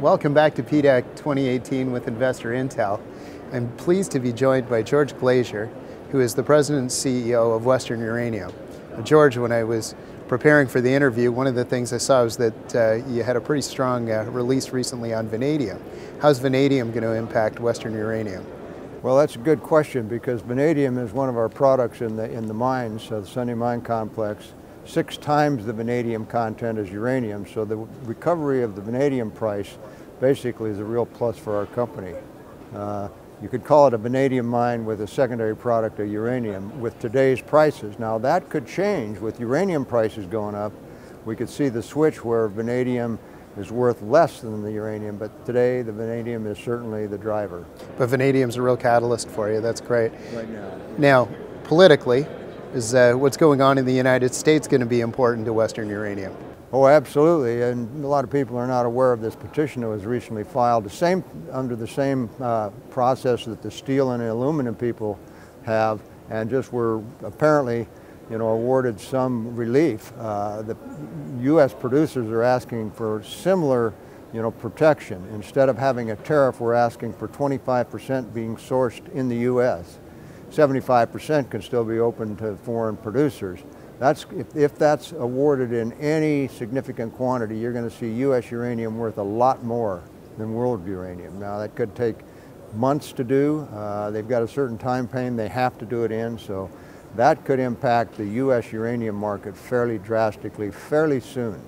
Welcome back to PDAC 2018 with InvestorIntel. I'm pleased to be joined by George Glasier, who is the President and CEO of Western Uranium. George, when I was preparing for the interview, one of the things I saw was that uh, you had a pretty strong uh, release recently on vanadium. How's vanadium going to impact Western Uranium? Well, that's a good question because vanadium is one of our products in the, in the mines, uh, the Sunday Mine Complex. Six times the vanadium content is uranium, so the recovery of the vanadium price basically is a real plus for our company. Uh, you could call it a vanadium mine with a secondary product of uranium with today's prices. Now that could change with uranium prices going up. We could see the switch where vanadium is worth less than the uranium, but today the vanadium is certainly the driver. But vanadium's a real catalyst for you, that's great. Right now. Now, politically, is uh, what's going on in the United States going to be important to Western Uranium? Oh, absolutely, and a lot of people are not aware of this petition that was recently filed. The same, under the same uh, process that the steel and the aluminum people have, and just were apparently, you know, awarded some relief. Uh, the U.S. producers are asking for similar, you know, protection. Instead of having a tariff, we're asking for 25% being sourced in the U.S. 75% can still be open to foreign producers. That's, if, if that's awarded in any significant quantity, you're going to see U.S. uranium worth a lot more than world uranium. Now that could take months to do. Uh, they've got a certain time frame they have to do it in, so that could impact the U.S. uranium market fairly drastically, fairly soon.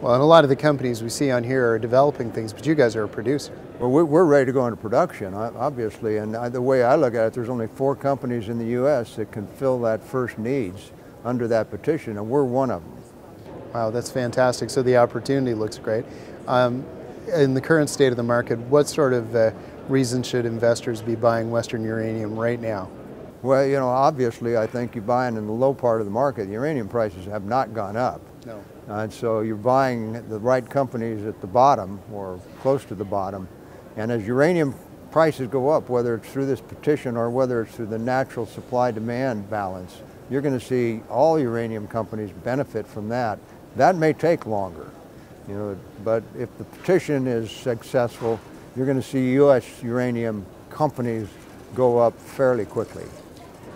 Well, and a lot of the companies we see on here are developing things, but you guys are a producer. Well, we're ready to go into production, obviously, and the way I look at it, there's only four companies in the U.S. that can fill that first needs under that petition, and we're one of them. Wow, that's fantastic. So the opportunity looks great. Um, in the current state of the market, what sort of uh, reason should investors be buying Western uranium right now? Well, you know, obviously, I think you're buying in the low part of the market. The uranium prices have not gone up. No. And so you're buying the right companies at the bottom or close to the bottom. And as uranium prices go up, whether it's through this petition or whether it's through the natural supply-demand balance, you're going to see all uranium companies benefit from that. That may take longer, you know, but if the petition is successful, you're going to see U.S. uranium companies go up fairly quickly.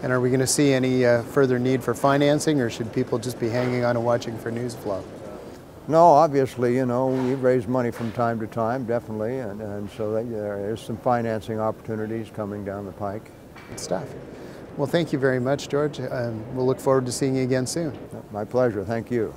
And are we going to see any uh, further need for financing, or should people just be hanging on and watching for news flow? No, obviously, you know, we raise money from time to time, definitely, and, and so that, there is some financing opportunities coming down the pike. Good stuff. Well, thank you very much, George. Um, we'll look forward to seeing you again soon. My pleasure. Thank you.